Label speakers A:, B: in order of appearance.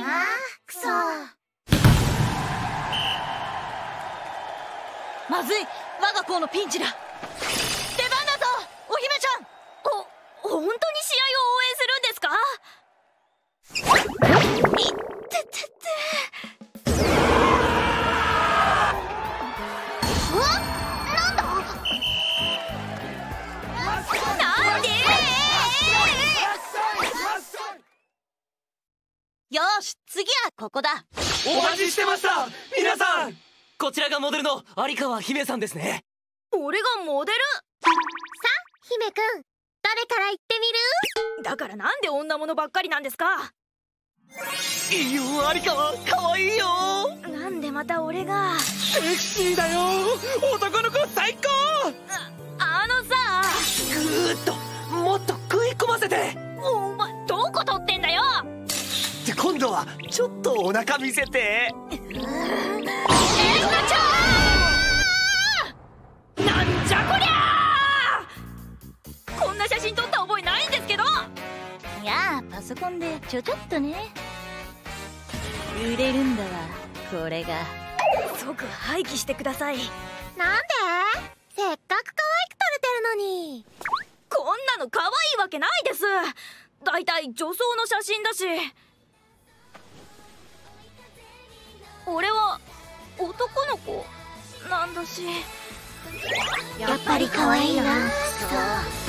A: なクソ
B: まずい。我が校のピンチだ。出番だぞお姫ちゃん。
C: お本当に
B: よし次はここだ。
D: お待ちしてました。皆さん。こちらがモデルの有川姫さんですね。
C: 俺がモデル？
A: 姫くん。誰から言ってみる？
C: だからなんで女物ばっかりなんですか？
D: いいよ有川。可愛いよ。
C: なんでまた俺が？
D: セクシーだよ。男の子最高。
C: あのさ。
D: ぐーっともっと食い込ませて。
C: お前
D: 今度はちょっとお腹見せて。
C: なんじゃこりゃこんな写真撮った覚えないんですけど。
B: いやパソコンでちょちょっとね。売れるんだわこれが。
C: 即廃棄してください。
A: なんで？せっかく可愛く撮れてるのに。
C: こんなの可愛いわけないです。だいたい女装の写真だしんだし
A: やっぱり可愛いな。
E: どんどん